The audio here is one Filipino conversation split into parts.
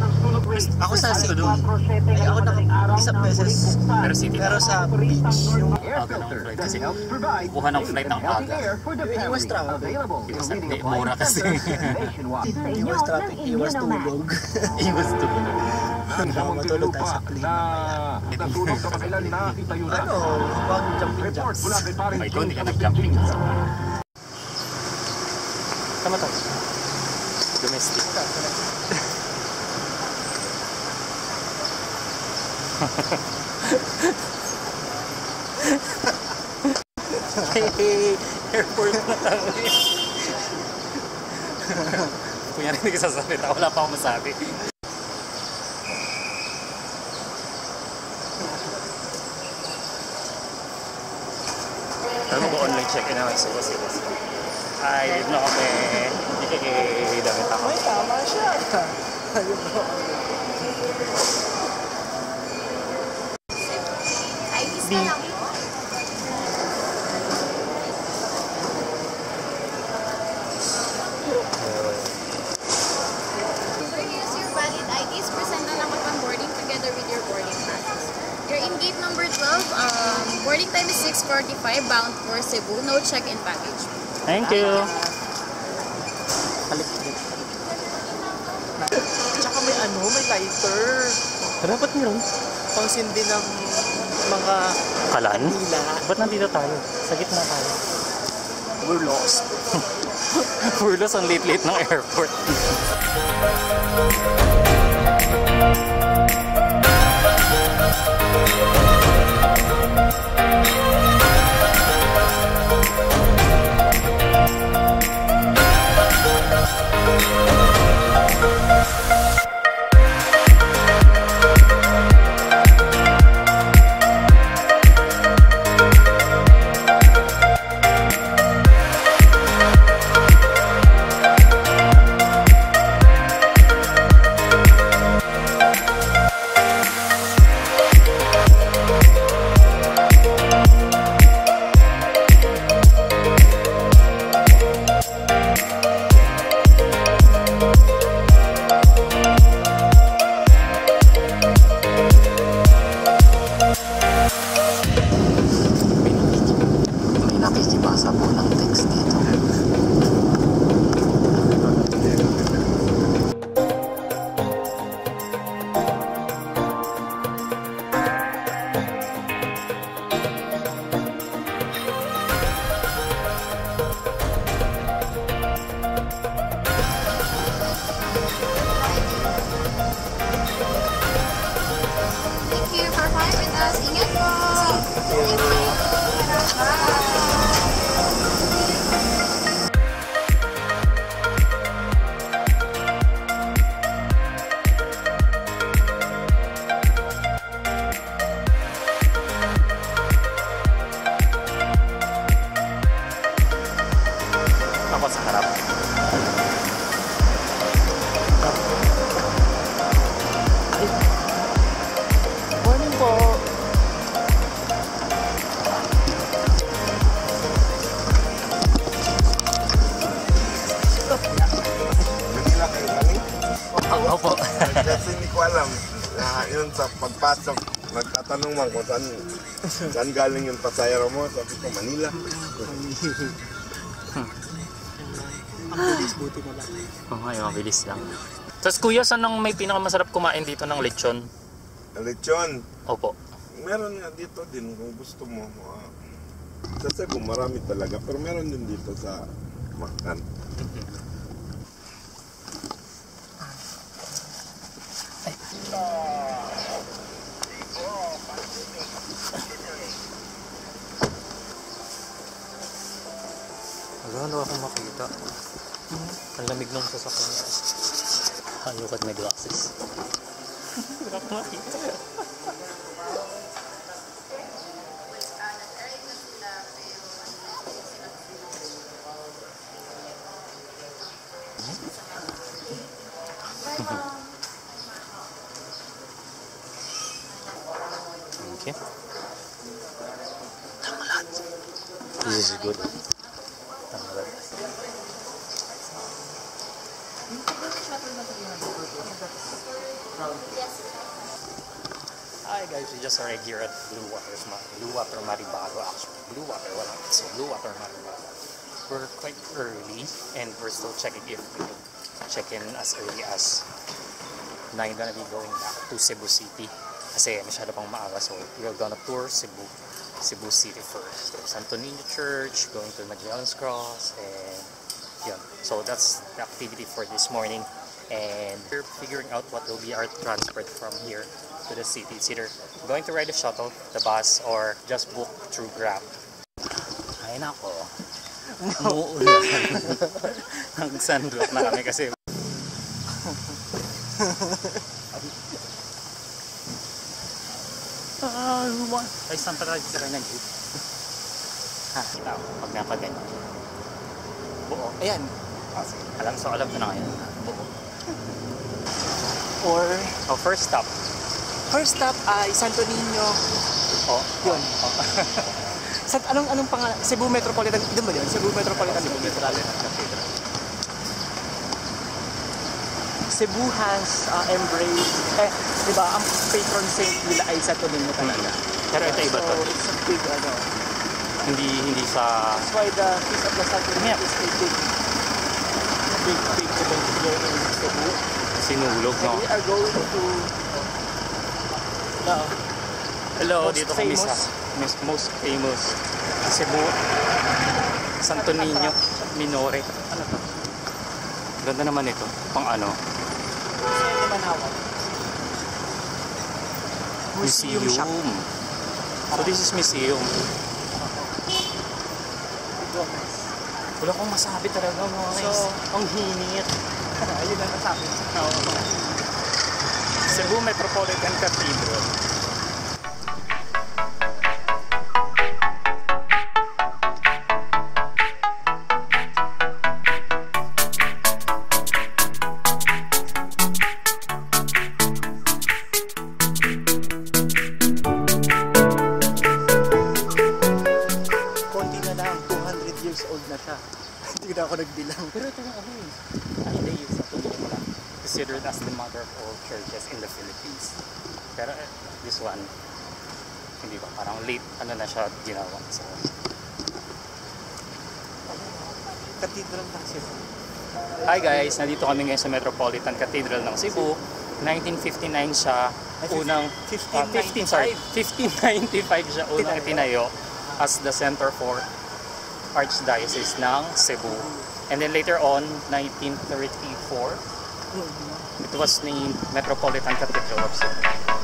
na sunog waste. Ako sa Cebu. 4:07 Ay, ako araw isang na beses. Pero city Pero sa beach, yung aga ng flight kasi kuha ng flight ng aga. Yung iwas. Available Iwas leading mura kasi. Iwas traffic, iwas tulog. Iwas tulog. Matulog tayo sa plane mamaya. Nasunog sa kanilang nakitayo na. Ano, bang jumping jacks. mula kay Paring Ay, kung hindi ka nag-jumping. Tama to. Domestic. Airport na tayo. Kunya rin nagsasalita, wala pa akong masabi. Ano ko online check-in na kasi kasi kasi. Ay, no kami. Hindi damit ako. Ay, tama siya. Ayun po. IDs na lang po. Sir, here's your valid IDs. Present na lang upon boarding together with your boarding passes. You're in gate number 12. Um, boarding time is 6.45, bound for Cebu. No check-in package. Thank you. Halik, halik, halik. Tsaka may ano, may lighter. Dapat meron. Pangsindi ng mga Kalan? nila. Ba't nandito tayo? Sa gitna tayo. We're lost. Furlos ang late-late ng airport. May Ingat, ingat. Kasi hindi ko alam na yun sa pagpasok, nagtatanong man kung saan, saan galing yung pasayero mo. Sabi ko, Manila. Ang bilis buti na lang. Oo nga, yung mabilis lang. Tapos kuya, saan ang may pinakamasarap kumain dito ng lechon? Lechon, Opo. meron nga dito din kung gusto mo. Uh, sa Cebu, marami talaga. Pero meron din dito sa Makan. Wala, wala akong makita. Ang lamig ng sasakyan. Look at my glasses. Wala akong makita. Hi guys, we just arrived here at Blue Waters, Blue Water Maribago actually. Blue Water, wala. So Blue Water Maribago. We're quite early and we're still checking if we can check in as early as 9 gonna be going back to Cebu City kasi masyado pang maaga so we're gonna tour Cebu Cebu City first. Santo Niño Church, going to Magellan's Cross and yun. So that's the activity for this morning and we're figuring out what will be our transport from here to the city. It's either going to ride the shuttle, the bus, or just book through Grab. Ay nako. Umuulan. Nag-sandwalk na kami kasi ay saan pa tayo ng jeep? Ha, kita ko. Pag napaganyan. Buo. Ayan. Ah, sige. Alam, so alam ko na ngayon. Buo. Or, Oh, first stop. first stop ay Santo Niño. Oh, Yun. Sa, anong, anong pangalan? Cebu Metropolitan. Doon ba yun? Cebu Metropolitan. Cebu Metropolitan. Cebu has uh, embraced, eh, di ba, ang patron saint nila ay Santo Niño talaga. Pero ito iba to. So, it's a big, ano, Hindi hindi sa that's why the Feast of the Niño Yeah. is a big, big, big event here in Cebu. sinulog, no? We are going to the Hello, Most dito kami sa most, most famous Cebu Santo Niño Minore. Ano to? Ganda naman ito. Pang ano? Manawan. Museum shop. So this is museum. Wala akong masabi talaga mga So, guys. ang hinit. ayun ang nasabi. Cebu Metropolitan Cathedral. Hindi yung sa tuloy pala. Considered as the mother of all churches in the Philippines. Pero eh, this one, hindi ba? Parang late, ano na siya ginawa. So, Cathedral ng Cebu. hi guys, nandito kami ngayon sa Metropolitan Cathedral ng Cebu. 1959 siya unang ah, 15 sorry 1595 siya unang itinayo as the center for Archdiocese ng Cebu. And then later on 1934 mm-hmm. it was named Metropolitan Cathedral of Cebu.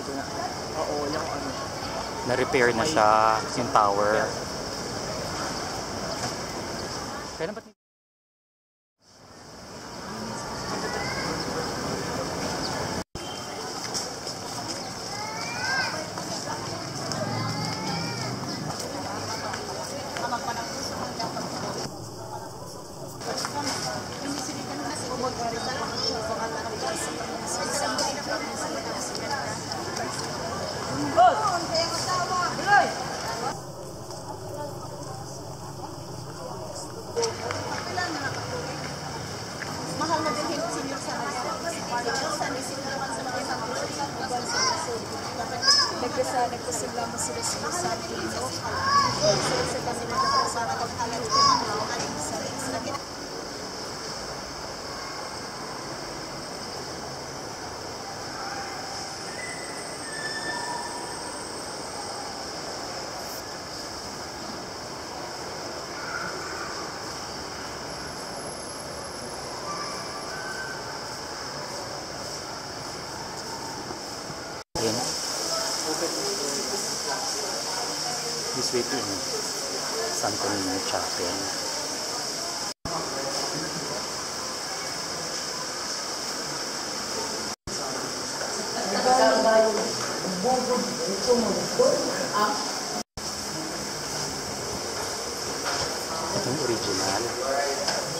Ko na. Oo, yung ano. Na-repair na siya yung tower. Nagkasa nagkasigla mo sila sa Santo Niño. Sila sa kami nagkasa sa paghalang ko ng mga yun? This to in Santo Niño Chapel. Yung original.